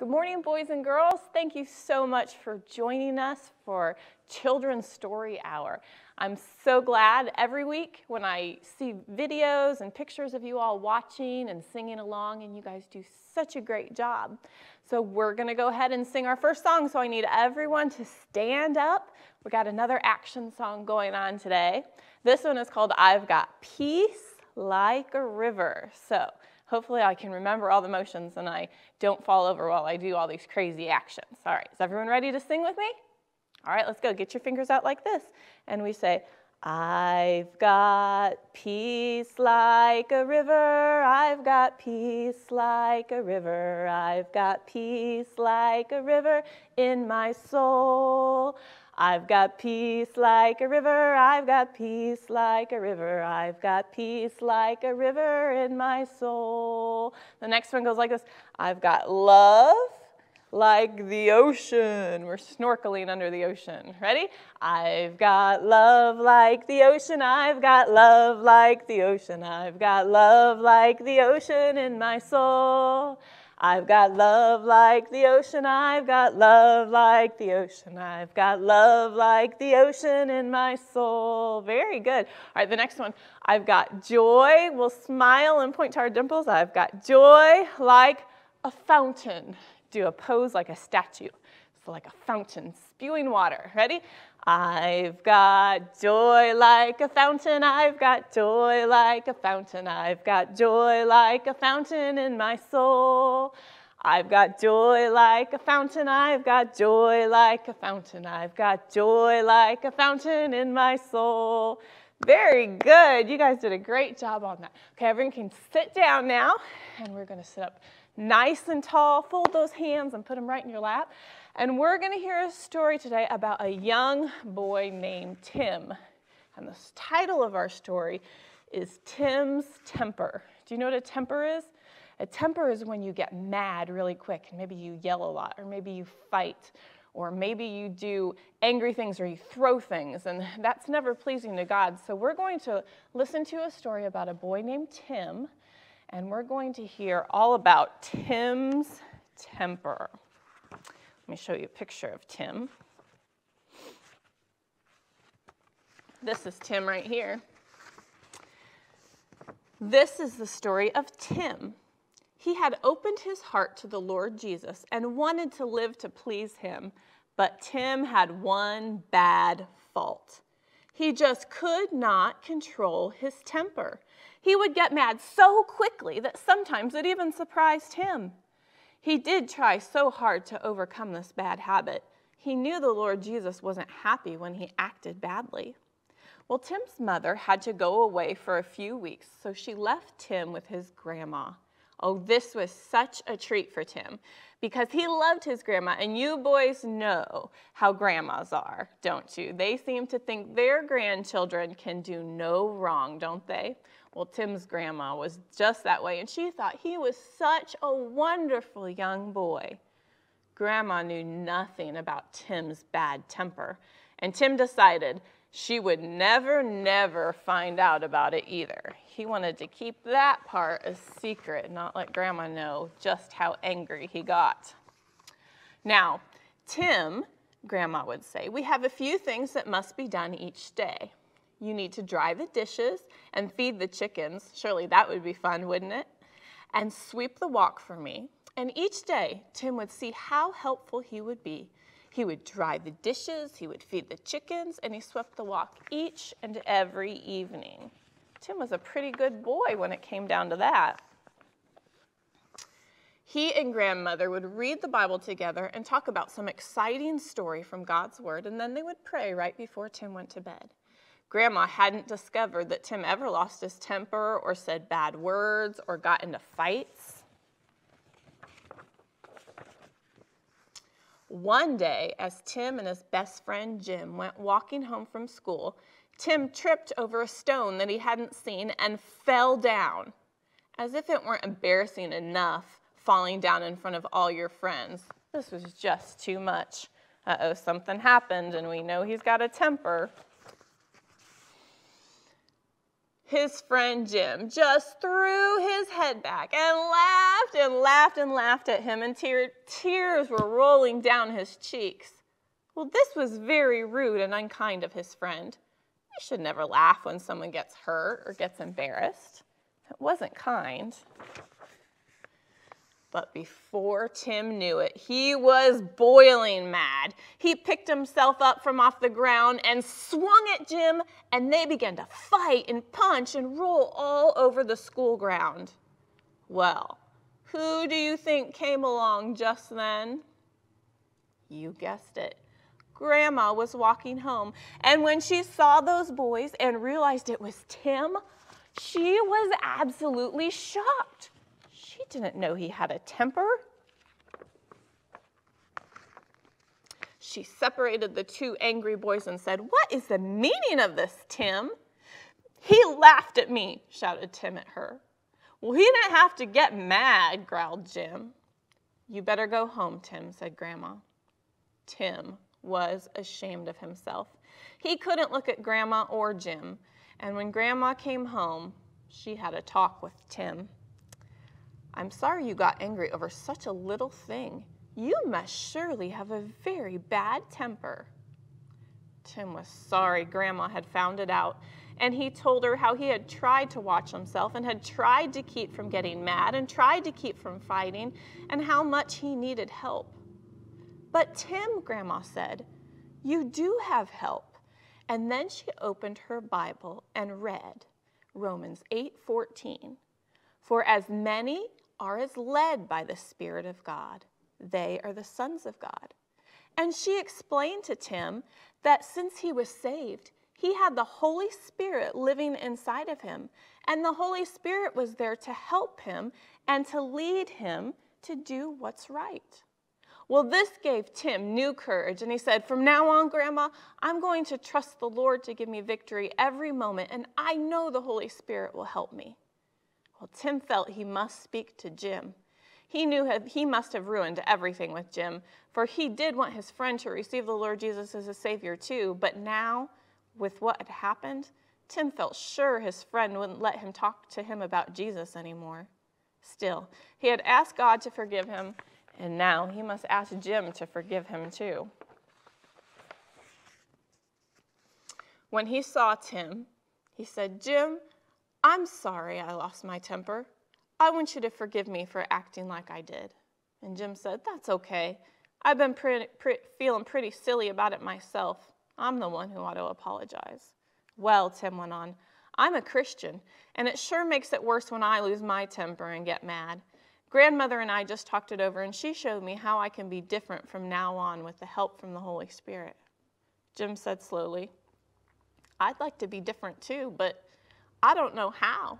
Good morning, boys and girls. Thank you so much for joining us for Children's Story Hour. I'm so glad every week when I see videos and pictures of you all watching and singing along, and you guys do such a great job. So we're going to go ahead and sing our first song, so I need everyone to stand up. We got another action song going on today. This one is called I've Got Peace Like a River. So Hopefully I can remember all the motions and I don't fall over while I do all these crazy actions. All right, is everyone ready to sing with me? All right, let's go. Get your fingers out like this. And we say, I've got peace like a river. I've got peace like a river. I've got peace like a river in my soul. I've got peace like a river, I've got peace like a river, I've got peace like a river in my soul. The next one goes like this I've got love like the ocean. We're snorkeling under the ocean. Ready? I've got love like the ocean. I've got love like the ocean. I've got love like the ocean in my soul. I've got love like the ocean, I've got love like the ocean, I've got love like the ocean in my soul. Very good. All right, the next one. I've got joy. We'll smile and point to our dimples. I've got joy like a fountain. Do a pose like a statue. Like a fountain spewing water. Ready? I've got joy like a fountain, I've got joy like a fountain, I've got joy like a fountain in my soul. I've got joy like a fountain, I've got joy like a fountain, I've got joy like a fountain in my soul. Very good. You guys did a great job on that. Okay, everyone can sit down now, and we're going to sit up nice and tall. Fold those hands and put them right in your lap. And we're going to hear a story today about a young boy named Tim. And the title of our story is Tim's Temper. Do you know what a temper is? A temper is when you get mad really quick and maybe you yell a lot or maybe you fight or maybe you do angry things or you throw things and that's never pleasing to God. So we're going to listen to a story about a boy named Tim and we're going to hear all about Tim's temper. Let me show you a picture of Tim. This is Tim right here. This is the story of Tim. He had opened his heart to the Lord Jesus and wanted to live to please him, but Tim had one bad fault. He just could not control his temper. He would get mad so quickly that sometimes it even surprised him. He did try so hard to overcome this bad habit. He knew the Lord Jesus wasn't happy when he acted badly. Well, Tim's mother had to go away for a few weeks, so she left Tim with his grandma. Oh, this was such a treat for Tim because he loved his grandma. And you boys know how grandmas are, don't you? They seem to think their grandchildren can do no wrong, don't they? Well, Tim's grandma was just that way, and she thought he was such a wonderful young boy. Grandma knew nothing about Tim's bad temper, and Tim decided she would never, never find out about it either. He wanted to keep that part a secret, not let Grandma know just how angry he got. Now, Tim, Grandma would say, we have a few things that must be done each day. You need to dry the dishes and feed the chickens. Surely that would be fun, wouldn't it? And sweep the walk for me. And each day, Tim would see how helpful he would be. He would dry the dishes, he would feed the chickens, and he swept the walk each and every evening. Tim was a pretty good boy when it came down to that. He and grandmother would read the Bible together and talk about some exciting story from God's Word, and then they would pray right before Tim went to bed. Grandma hadn't discovered that Tim ever lost his temper or said bad words or got into fights. One day, as Tim and his best friend Jim went walking home from school, Tim tripped over a stone that he hadn't seen and fell down. As if it weren't embarrassing enough falling down in front of all your friends. This was just too much. Uh oh, something happened, and we know he's got a temper his friend Jim just threw his head back and laughed and laughed and laughed at him, and tear, tears were rolling down his cheeks. Well, this was very rude and unkind of his friend. You should never laugh when someone gets hurt or gets embarrassed. It wasn't kind. But before Tim knew it, he was boiling mad. He picked himself up from off the ground and swung at Jim, and they began to fight and punch and roll all over the school ground. Well, who do you think came along just then? You guessed it. Grandma was walking home, and when she saw those boys and realized it was Tim, she was absolutely shocked. She didn't know he had a temper. She separated the two angry boys and said, What is the meaning of this, Tim? He laughed at me, shouted Tim at her. Well, he didn't have to get mad, growled Jim. You better go home, Tim, said Grandma. Tim was ashamed of himself. He couldn't look at Grandma or Jim, and when Grandma came home, she had a talk with Tim. I'm sorry you got angry over such a little thing. You must surely have a very bad temper. Tim was sorry Grandma had found it out, and he told her how he had tried to watch himself and had tried to keep from getting mad and tried to keep from fighting, and how much he needed help. But Tim, Grandma said, you do have help. And then she opened her Bible and read Romans 8:14. For as many are as led by the Spirit of God. They are the sons of God. And she explained to Tim that since he was saved, he had the Holy Spirit living inside of him, and the Holy Spirit was there to help him and to lead him to do what's right. Well, this gave Tim new courage, and he said, From now on, Grandma, I'm going to trust the Lord to give me victory every moment, and I know the Holy Spirit will help me. Well, Tim felt he must speak to Jim. He knew he must have ruined everything with Jim, for he did want his friend to receive the Lord Jesus as a Savior too. But now, with what had happened, Tim felt sure his friend wouldn't let him talk to him about Jesus anymore. Still, he had asked God to forgive him, and now he must ask Jim to forgive him too. When he saw Tim, he said, Jim, I'm sorry I lost my temper. I want you to forgive me for acting like I did. And Jim said, That's okay. I've been pretty, pretty, feeling pretty silly about it myself. I'm the one who ought to apologize. Well, Tim went on, I'm a Christian, and it sure makes it worse when I lose my temper and get mad. Grandmother and I just talked it over, and she showed me how I can be different from now on with the help from the Holy Spirit. Jim said slowly, I'd like to be different too, but I don't know how.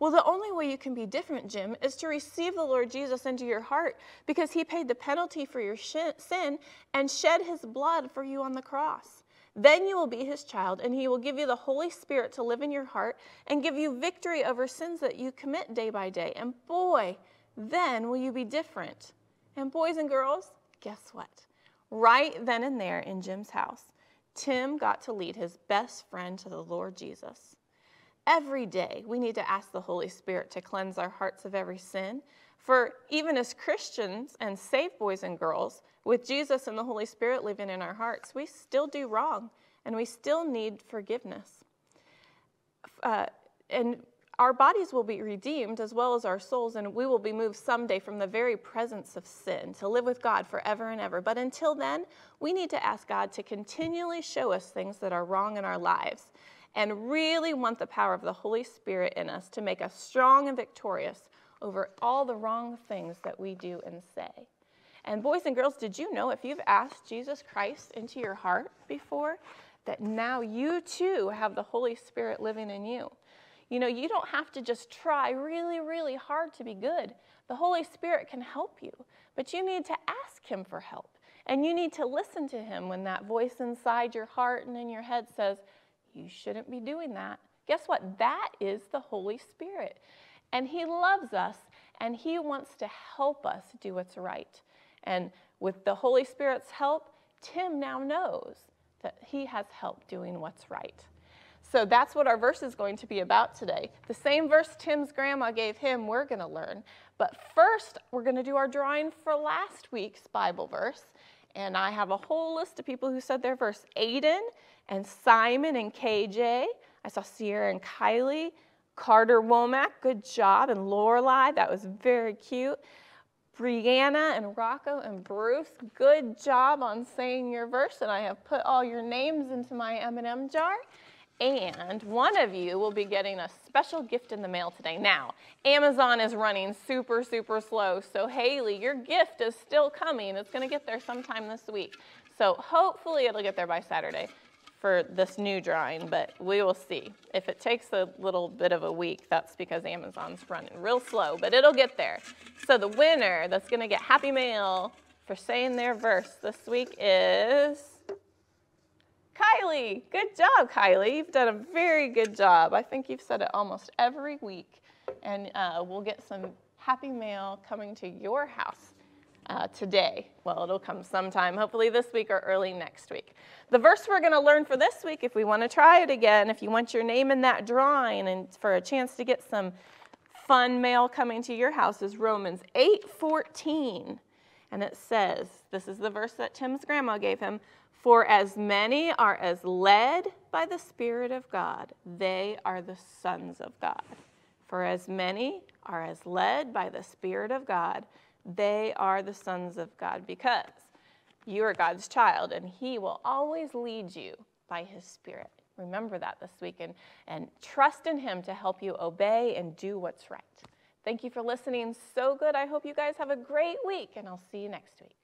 Well, the only way you can be different, Jim, is to receive the Lord Jesus into your heart because he paid the penalty for your sin and shed his blood for you on the cross. Then you will be his child, and he will give you the Holy Spirit to live in your heart and give you victory over sins that you commit day by day. And boy, then will you be different. And boys and girls, guess what? Right then and there in Jim's house, Tim got to lead his best friend to the Lord Jesus. Every day, we need to ask the Holy Spirit to cleanse our hearts of every sin. For even as Christians and saved boys and girls, with Jesus and the Holy Spirit living in our hearts, we still do wrong and we still need forgiveness. Uh, and our bodies will be redeemed as well as our souls, and we will be moved someday from the very presence of sin to live with God forever and ever. But until then, we need to ask God to continually show us things that are wrong in our lives and really want the power of the Holy Spirit in us to make us strong and victorious over all the wrong things that we do and say. And boys and girls, did you know if you've asked Jesus Christ into your heart before, that now you too have the Holy Spirit living in you? You know, you don't have to just try really, really hard to be good. The Holy Spirit can help you, but you need to ask Him for help. And you need to listen to Him when that voice inside your heart and in your head says, you shouldn't be doing that. Guess what? That is the Holy Spirit. And He loves us and He wants to help us do what's right. And with the Holy Spirit's help, Tim now knows that he has help doing what's right. So that's what our verse is going to be about today. The same verse Tim's grandma gave him, we're going to learn. But first, we're going to do our drawing for last week's Bible verse. And I have a whole list of people who said their verse Aiden and Simon and KJ. I saw Sierra and Kylie. Carter Womack, good job. And Lorelai, that was very cute. Brianna and Rocco and Bruce, good job on saying your verse. And I have put all your names into my M&M jar. And one of you will be getting a special gift in the mail today. Now, Amazon is running super, super slow. So Haley, your gift is still coming. It's gonna get there sometime this week. So hopefully it'll get there by Saturday for this new drawing, but we will see. If it takes a little bit of a week, that's because Amazon's running real slow, but it'll get there. So the winner that's gonna get Happy Mail for saying their verse this week is Kylie, good job, Kylie. You've done a very good job. I think you've said it almost every week. And uh, we'll get some happy mail coming to your house uh, today. Well, it'll come sometime, hopefully this week or early next week. The verse we're going to learn for this week, if we want to try it again, if you want your name in that drawing and for a chance to get some fun mail coming to your house, is Romans 8 14. And it says, this is the verse that Tim's grandma gave him for as many are as led by the Spirit of God, they are the sons of God. For as many are as led by the Spirit of God, they are the sons of God, because you are God's child, and He will always lead you by His Spirit. Remember that this week and, and trust in Him to help you obey and do what's right. Thank you for listening. So good. I hope you guys have a great week, and I'll see you next week.